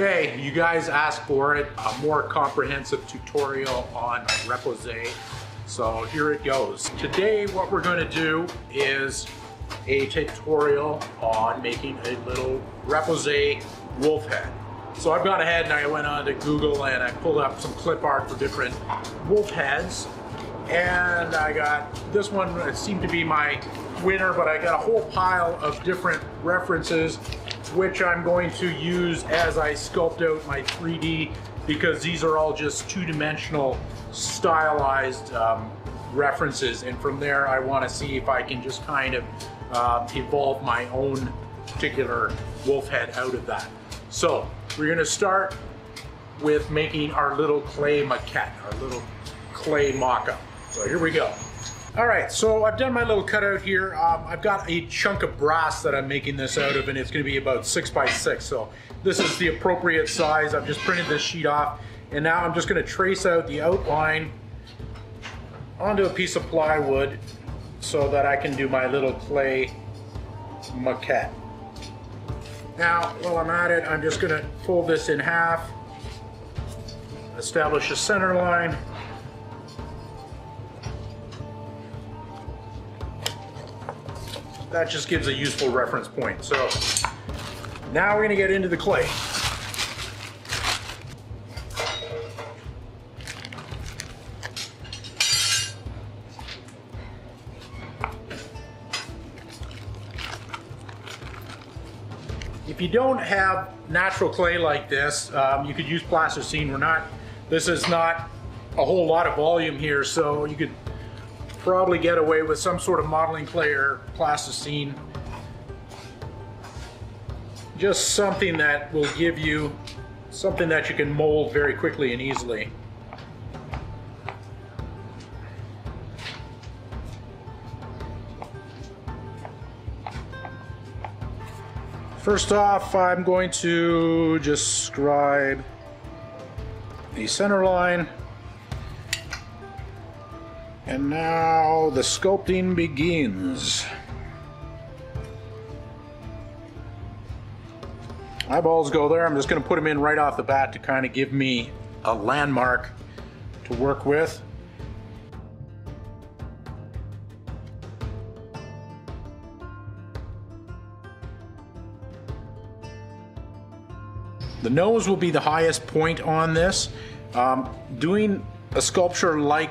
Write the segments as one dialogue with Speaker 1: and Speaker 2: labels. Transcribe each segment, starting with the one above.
Speaker 1: Okay, you guys asked for it, a more comprehensive tutorial on repousse. So here it goes. Today what we're going to do is a tutorial on making a little repousse wolf head. So I've gone ahead and I went on to Google and I pulled up some clip art for different wolf heads. And I got this one, it seemed to be my winner, but I got a whole pile of different references which I'm going to use as I sculpt out my 3D because these are all just two-dimensional stylized um, references and from there I want to see if I can just kind of uh, evolve my own particular wolf head out of that. So we're going to start with making our little clay maquette, our little clay mock-up. So here we go. All right, so I've done my little cutout here. Um, I've got a chunk of brass that I'm making this out of, and it's gonna be about six by six. So this is the appropriate size. I've just printed this sheet off, and now I'm just gonna trace out the outline onto a piece of plywood so that I can do my little clay maquette. Now, while I'm at it, I'm just gonna fold this in half, establish a center line, that just gives a useful reference point. So now we're gonna get into the clay. If you don't have natural clay like this, um, you could use plasticine. We're not, this is not a whole lot of volume here, so you could probably get away with some sort of modeling clay or plasticine. Just something that will give you something that you can mold very quickly and easily. First off, I'm going to just scribe the center line. And now the sculpting begins. Eyeballs go there. I'm just going to put them in right off the bat to kind of give me a landmark to work with. The nose will be the highest point on this. Um, doing a sculpture like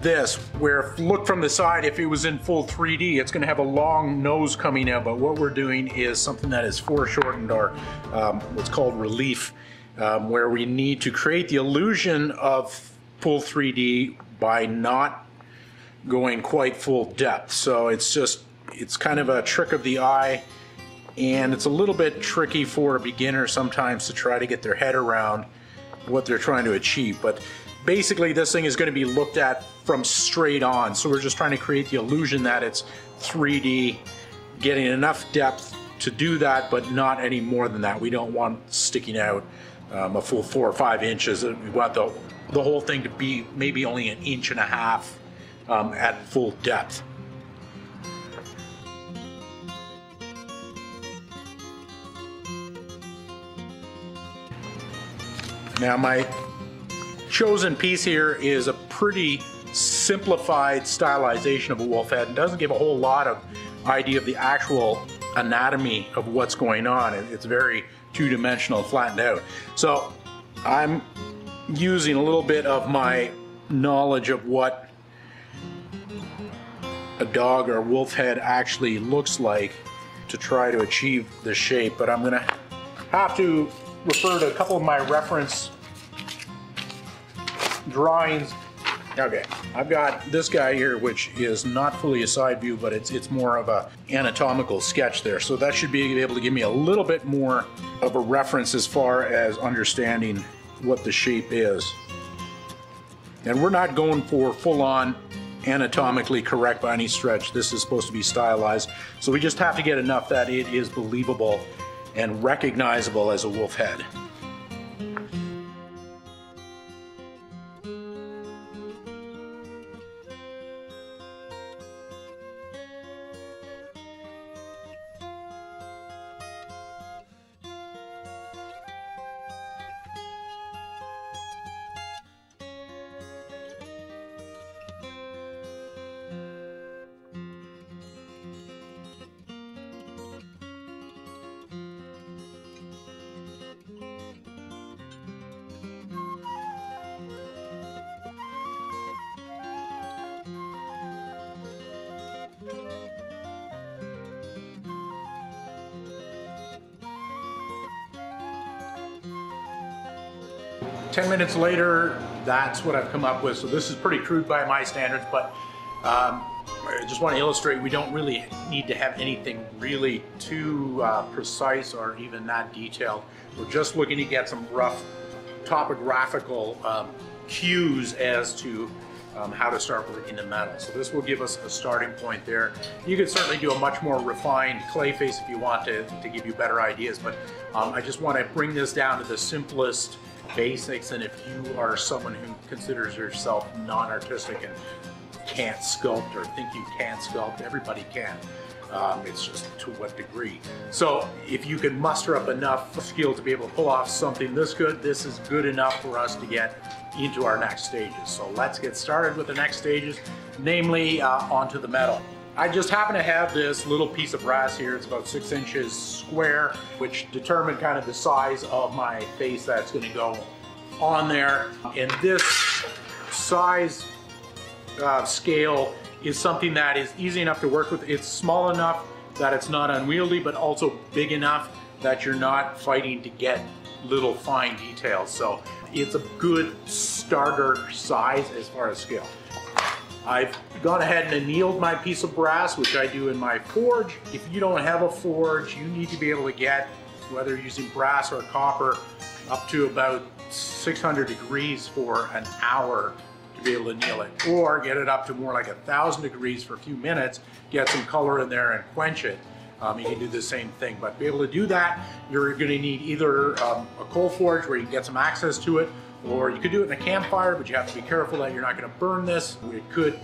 Speaker 1: this, where look from the side, if it was in full 3D, it's going to have a long nose coming out. But what we're doing is something that is foreshortened or um, what's called relief, um, where we need to create the illusion of full 3D by not going quite full depth. So it's just, it's kind of a trick of the eye and it's a little bit tricky for a beginner sometimes to try to get their head around what they're trying to achieve. But basically this thing is going to be looked at from straight on. So we're just trying to create the illusion that it's 3D, getting enough depth to do that, but not any more than that. We don't want sticking out um, a full four or five inches. We want the, the whole thing to be maybe only an inch and a half um, at full depth. Now my chosen piece here is a pretty simplified stylization of a wolf head and doesn't give a whole lot of idea of the actual anatomy of what's going on. It's very two-dimensional, flattened out. So I'm using a little bit of my knowledge of what a dog or wolf head actually looks like to try to achieve the shape, but I'm gonna have to refer to a couple of my reference drawings. Okay, I've got this guy here, which is not fully a side view, but it's it's more of a anatomical sketch there. So that should be able to give me a little bit more of a reference as far as understanding what the shape is. And we're not going for full-on anatomically correct by any stretch. This is supposed to be stylized. So we just have to get enough that it is believable and recognizable as a wolf head. 10 minutes later, that's what I've come up with. So this is pretty crude by my standards, but um, I just want to illustrate we don't really need to have anything really too uh, precise or even that detailed. We're just looking to get some rough topographical um, cues as to um, how to start working in the metal. So this will give us a starting point there. You could certainly do a much more refined clay face if you want to, to give you better ideas, but um, I just want to bring this down to the simplest basics and if you are someone who considers yourself non-artistic and can't sculpt or think you can't sculpt, everybody can. Um, it's just to what degree. So if you can muster up enough skill to be able to pull off something this good, this is good enough for us to get into our next stages. So let's get started with the next stages, namely uh, onto the metal. I just happen to have this little piece of brass here. It's about six inches square, which determined kind of the size of my face that's gonna go on there. And this size uh, scale is something that is easy enough to work with. It's small enough that it's not unwieldy, but also big enough that you're not fighting to get little fine details. So it's a good starter size as far as scale. I've gone ahead and annealed my piece of brass, which I do in my forge. If you don't have a forge, you need to be able to get, whether using brass or copper, up to about 600 degrees for an hour to be able to anneal it. Or get it up to more like a thousand degrees for a few minutes, get some color in there and quench it. Um, you can do the same thing, but to be able to do that, you're gonna need either um, a coal forge where you can get some access to it, or you could do it in a campfire, but you have to be careful that you're not gonna burn this. It could,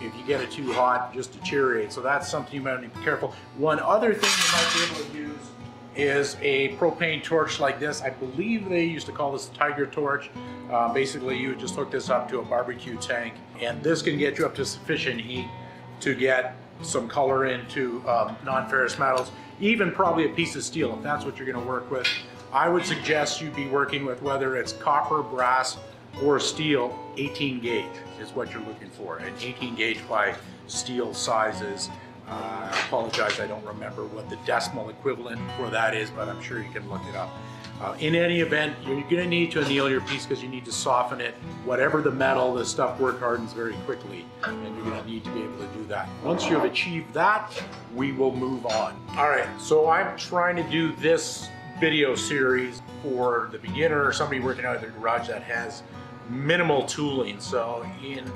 Speaker 1: if you get it too hot, just deteriorate. So that's something you might need to be careful. One other thing you might be able to use is a propane torch like this. I believe they used to call this a tiger torch. Uh, basically, you would just hook this up to a barbecue tank, and this can get you up to sufficient heat to get some color into um, non-ferrous metals, even probably a piece of steel if that's what you're going to work with. I would suggest you be working with whether it's copper, brass, or steel, 18 gauge is what you're looking for. And 18 gauge by steel sizes. Uh, I apologize, I don't remember what the decimal equivalent for that is, but I'm sure you can look it up. Uh, in any event, you're going to need to anneal your piece because you need to soften it. Whatever the metal, the stuff work hardens very quickly, and you're to need to be able to do that. Once you have achieved that, we will move on. All right, so I'm trying to do this video series for the beginner or somebody working out of their garage that has minimal tooling. So in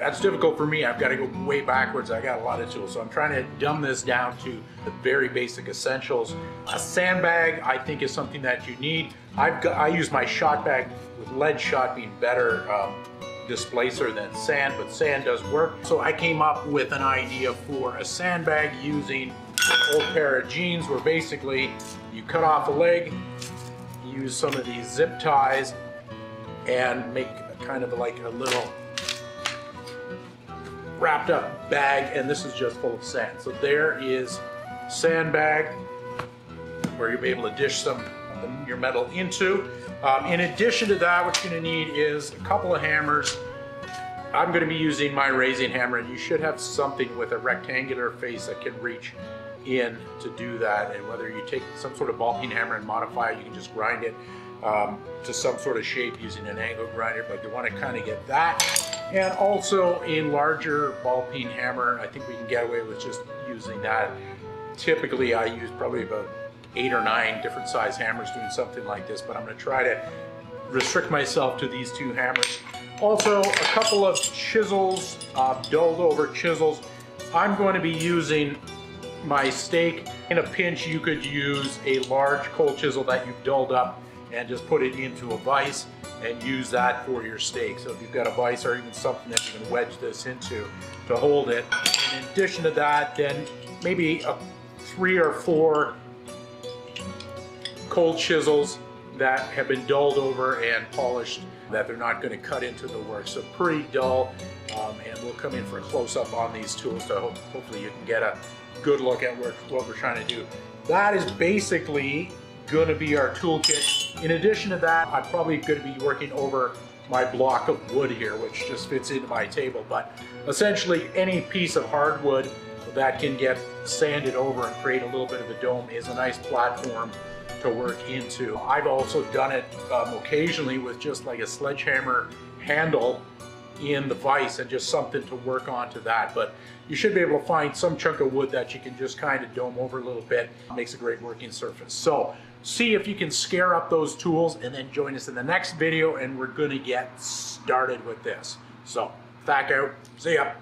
Speaker 1: that's difficult for me. I've got to go way backwards. I got a lot of tools. So I'm trying to dumb this down to the very basic essentials. A sandbag, I think, is something that you need. I've got, I use my shot bag with lead shot being better um, displacer than sand, but sand does work. So I came up with an idea for a sandbag using old pair of jeans where basically you cut off a leg, use some of these zip ties, and make kind of like a little wrapped up bag, and this is just full of sand. So there is sandbag where you'll be able to dish some of your metal into. Um, in addition to that, what you're gonna need is a couple of hammers. I'm gonna be using my raising hammer, and you should have something with a rectangular face that can reach in to do that. And whether you take some sort of ball peen hammer and modify it, you can just grind it um, to some sort of shape using an angle grinder, but you wanna kinda get that and also a larger ball peen hammer. I think we can get away with just using that. Typically I use probably about eight or nine different size hammers doing something like this, but I'm gonna try to restrict myself to these two hammers. Also, a couple of chisels, uh, dulled over chisels. I'm going to be using my stake. In a pinch, you could use a large cold chisel that you've dulled up and just put it into a vise and use that for your stake. So if you've got a vise or even something that you can wedge this into to hold it. In addition to that, then maybe a three or four cold chisels that have been dulled over and polished that they're not going to cut into the work. So pretty dull. Um, and we'll come in for a close-up on these tools so hopefully you can get a good look at what, what we're trying to do. That is basically going to be our toolkit. In addition to that, I'm probably going to be working over my block of wood here, which just fits into my table. But essentially any piece of hardwood that can get sanded over and create a little bit of a dome is a nice platform to work into. I've also done it um, occasionally with just like a sledgehammer handle in the vise and just something to work onto that. But you should be able to find some chunk of wood that you can just kind of dome over a little bit. Makes a great working surface. So see if you can scare up those tools and then join us in the next video and we're gonna get started with this. So back out, see ya.